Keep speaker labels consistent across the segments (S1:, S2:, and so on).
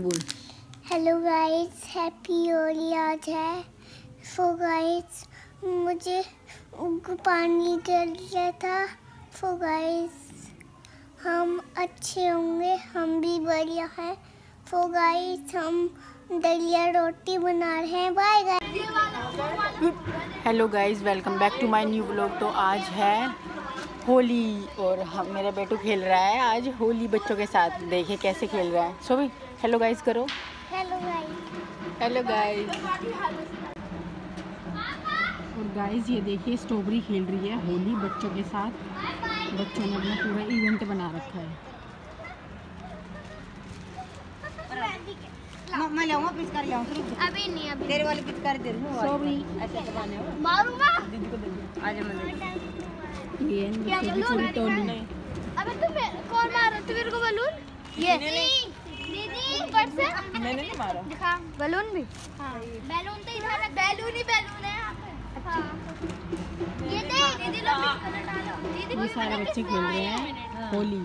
S1: बोल।
S2: Hello guys happy Holi आज है। सो गाइस मुझे पानी डल रहा था। सो गाइस हम अच्छे होंगे हम भी बढ़िया हैं। सो गाइस हम दलिया रोटी बना रहे हैं। Bye guys
S1: hello guys welcome back to my new blog तो आज है होली और हम मेरा बेटू खेल रहा है आज होली बच्चों के साथ। देखे कैसे खेल रहा है। सो भी हेलो गाइस करो।
S2: हेलो गाइस
S1: हेलो गाइस और गाइस ये देखिए स्ट्रॉबेरी खेल रही है होली बच्चों के साथ। बच्चों ने अपना पूरा इवेंट बना रखा है।
S3: मैं लाऊँगा पिचकारी लाऊँगा
S2: अभी नहीं अभी
S3: तेरे वाली पिचकारी दे रही
S1: स्ट्रॉबेरी
S3: ऐसे दबाने हो।
S2: मारूँगा?
S3: आज मैं
S1: ये इन बच्चों की पूरी टोली
S2: अबे तू कौन मार रहा तू मेरे को बलून ये दीदी ऊपर से?
S3: मैंने नहीं मारा।
S2: दिखा। बलून भी। हाँ। बैलून तो इधर बैलून ही बैलून है यहाँ पे। हाँ। ये देख दीदी लोग मिक्स कलर डालो। दीदी
S1: ये सारे बच्चे खेल रहे हैं। होली।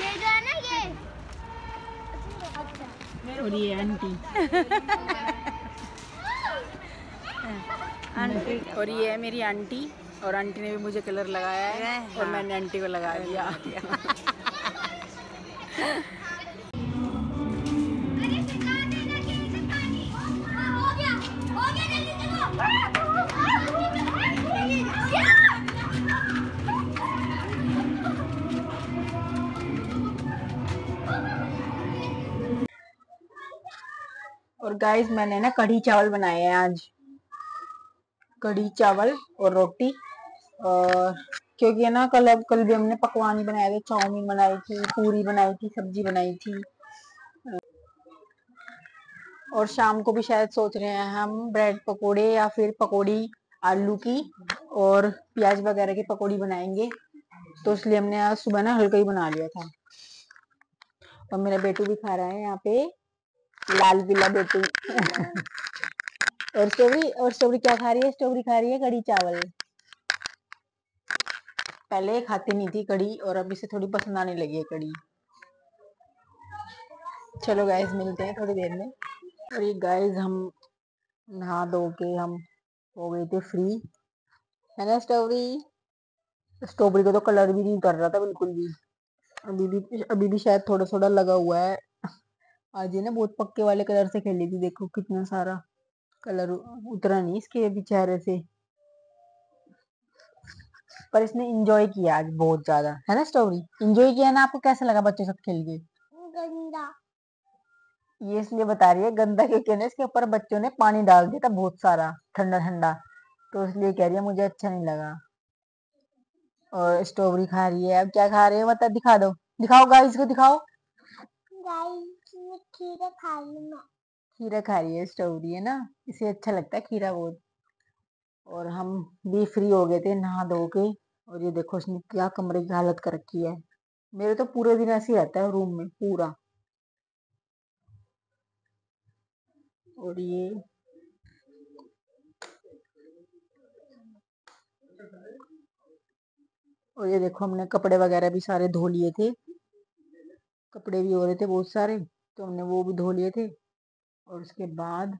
S2: ये जो है ना ये।
S1: और ये आंटी। आंटी। और ये है मेरी आंटी। और आंटी ने भी मुझे कलर लगाया है। और मैंने आंटी को लगा दिया। और गाइस मैंने ना कढ़ी चावल बनाए हैं आज। कढ़ी चावल और रोटी। और क्योंकि ना, कल अब, कल भी हमने पकवान ही बनाए थे। चाउमीन बनाई थी, पूरी बनाई थी, सब्ज़ी बनाई थी। और शाम को भी शायद सोच रहे हैं हम ब्रेड पकोड़े या फिर पकोड़ी आलू की और प्याज वगैरह की पकोड़ी बनाएँगे। तो इसलिए हमने आज सुबह ना हल्का ही बना लिया था। और मेरा बेटू भी खा रहा है यहाँ पे। लाल पीला बेटू और स्टोरी और स्टोरी क्या खा रही है? स्टोरी खा रही है कढ़ी चावल। पहले खाती नहीं थी कड़ी और अब इसे थोड़ी पसंद आने लगी है कड़ी चलो गाइस मिलते हैं थोड़ी देर में। और ये गाइस हम नहा धो के हम हो गए थे फ्री है ना स्टोरी स्ट्रॉबेरी का तो कलर भी नहीं उतर रहा था बिल्कुल भी। अभी भी अभी भी शायद थोड़ा थोड़ा लगा हुआ है। आज ये ना बहुत पक्के वाले कलर से खेली थी देखो कितना सारा कलर उतरा नहीं इसके अभी चेहरे से। पर इसने एंजॉय किया आज बहुत ज़्यादा है ना स्टोरी एंजॉय किया ना आपको कैसा लगा बच्चों के साथ खेल के?
S2: गंदा।
S1: ये इसलिए बता रही है गंदा क्योंकि ना इसके ऊपर बच्चों ने पानी डाल दिया था बहुत सारा ठंडा ठंडा तो इसलिए कह रही है मुझे अच्छा नहीं लगा। और स्ट्रॉबेरी खा रही है अब क्या खा रही है? बता दिखा दो। दिखाओ गाइस को दिखाओ।
S2: गाइस खीरा खा रही
S1: खीरा खा रही है स्ट्रॉबेरी है ना? इसे अच्छा लगता है खीरा बहुत। और हम भी फ्री हो गए थे नहा धो के। और ये देखो, उसने क्या कमरे की हालत कर रखी है। मेरे तो पूरे दिन ऐसे रहता है रूम में, पूरा। और ये और ये देखो, हमने कपड़े वगैरह भी सारे धो लिए थे। कपड़े भी हो रहे थे बहुत सारे। तो हमने वो भी धो लिए थे और उसके बाद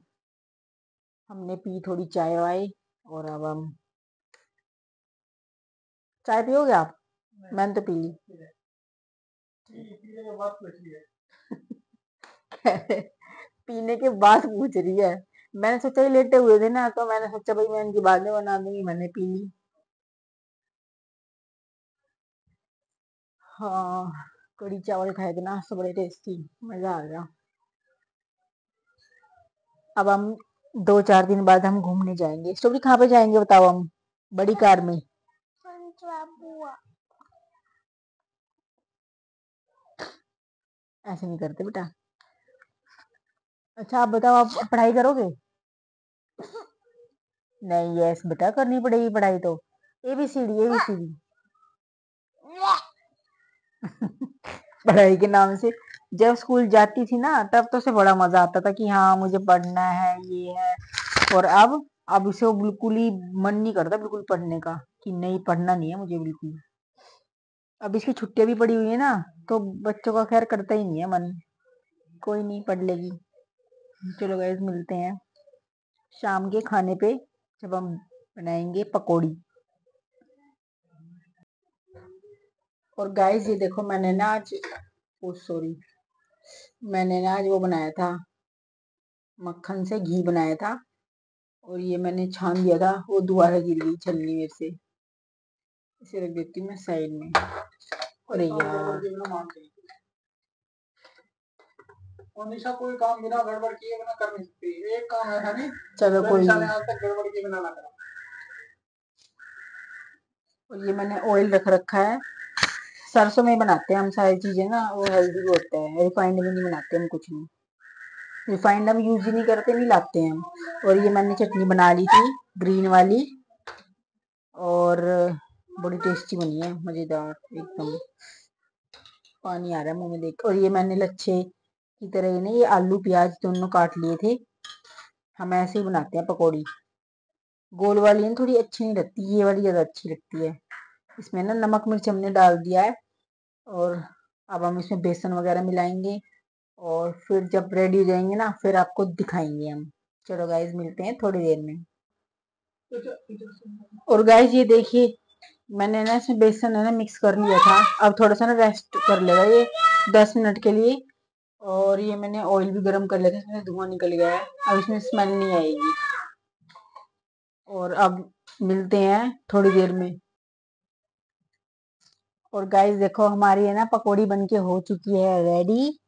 S1: हमने पी थोड़ी चाय वाय और अब हम चाय पियोगे आप? मैंने तो पी ली। पीने के बाद पूछ रही है। मैंने सोचा लेटे हुए थे ना तो मैंने सोचा भाई मैं इनकी बाद में बना दूँगी मैंने पी ली। हाँ। कढ़ी चावल खाए थे ना बड़े टेस्टी मज़ा आ गया। अब हम दो चार दिन बाद हम घूमने जाएँगे। स्टोरी कहाँ पे जाएँगे बताओ हम? बड़ी कार में। ऐसे नहीं करते बेटा। अच्छा आप बताओ, आप पढ़ाई करोगे? नहीं यस बेटा, करनी पड़ेगी पढ़ाई तो। A B C D A B C D पढ़ाई के नाम से। जब स्कूल जाती थी ना, तब तो उसे बड़ा मज़ा आता था कि हाँ मुझे पढ़ना है, ये है। और अब अब उसे बिल्कुल ही मन नहीं करता बिल्कुल पढ़ने का, कि नहीं, पढ़ना नहीं है मुझे बिल्कुल। अब इसकी छुट्टियाँ भी पड़ी हुई है ना तो बच्चों का खैर करता ही नहीं है मन। कोई नहीं, पढ़ लेगी। चलो गाइस मिलते हैं। शाम के खाने पे जब हम बनाएँगे पकौड़ी। और गाइस ये देखो मैंने ना आज ओ सॉरी मैंने ना आज वो बनाया था मक्खन से घी बनाया था और ये मैंने छान दिया था वो दोबारा गिर गई छलनी मेरे से। इसे रख देती हूँ मैं साइड में। अरे यार।
S4: और निशा कोई काम बिना गड़बड़ किए बिना कर नहीं सकती। एक काम है नहीं?
S1: चलो कोई नहीं।
S4: आज तक गड़बड़ किए बिना ना करा।
S1: और ये मैंने ऑयल रख रखा है। सरसों में बनाते हैं हम सारी चीज़ें ना, वो हेल्दी भी होता है रिफाइंड में नहीं बनाते हम कुछ नहीं रिफाइंड हम यूज़ ही नहीं करते, नहीं लाते हैं हम। और ये मैंने चटनी बना ली थी ग्रीन वाली, और बड़ी टेस्टी बनी है, मज़ेदार, एकदम। पानी आ रहा है मुँह में देख, और ये मैंने लच्छे की तरह ना, ये आलू, प्याज दोनों काट लिए थे। हम ऐसे ही बनाते हैं पकौड़ी। गोल वाली ना थोड़ी अच्छी नहीं लगती, ये वाली ज़्यादा अच्छी लगती है। इसमें ना नमक मिर्च हमने डाल दिया है और अब हम इसमें बेसन वगैरह मिलाएँगे और फिर जब रेडी हो जाएँगे ना, फिर आपको दिखाएँगे हम। चलो गाइज़ मिलते हैं थोड़ी देर में। और गाइज़ ये देखिए, मैंने ना इसमें बेसन है ना मिक्स कर लिया था। अब थोड़ा सा ना रेस्ट कर लेगा ये दस मिनट के लिए। और ये मैंने ऑयल भी गर्म कर लिया था, इसमें धुआँ निकल गया है। अब इसमें स्मेल नहीं आएगी। और अब मिलते हैं थोड़ी देर में। और गाइस देखो हमारी है ना पकौड़ी बन के हो चुकी है रेडी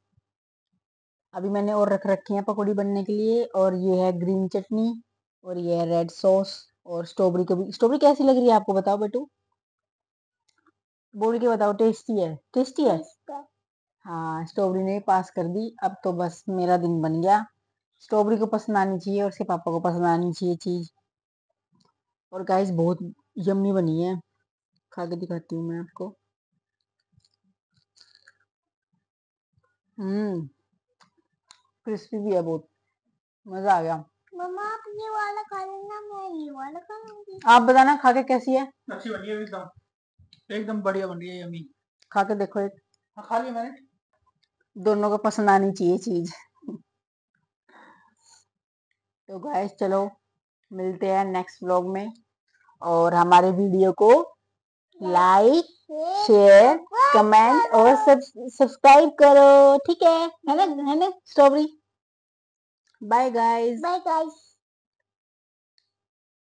S1: अभी मैंने और रख रखी है पकौड़ी बनने के लिए और ये है ग्रीन चटनी और ये है रेड सॉस और स्ट्रॉबेरी को भी। स्ट्रॉबेरी कैसी लग रही है आपको बताओ बेटू। बोल के बताओ टेस्टी है। टेस्टी है? हाँ। स्ट्रॉबेरी ने पास कर दी। अब तो बस मेरा दिन बन गया। स्ट्रॉबेरी को पसंद आनी चाहिए और उसके पापा को पसंद आनी चाहिए चीज़। और गाइस बहुत यम्मी बनी है। खा के दिखाती हूँ मैं आपको। हम्म क्रिस्पी भी है बहुत। मज़ा आ गया।
S2: मम्मा आप ये वाला खा लेना मैं ये वाला खा लूँगी
S1: आप बताना खा के कैसी है?
S4: अच्छी बनी है एकदम। एकदम बढ़िया बन रही है यमी
S1: खा के देखो एक।
S4: हाँ खा लिया मैंने।
S1: दोनों को पसंद आनी चाहिए चीज़। तो गाइस चलो मिलते हैं नेक्स्ट व्लॉग में। और हमारे वीडियो को लाइक शेयर कमेंट और सब सब्सक्राइब करो ठीक है? है ना? है ना? Strawberry bye guys
S2: bye guys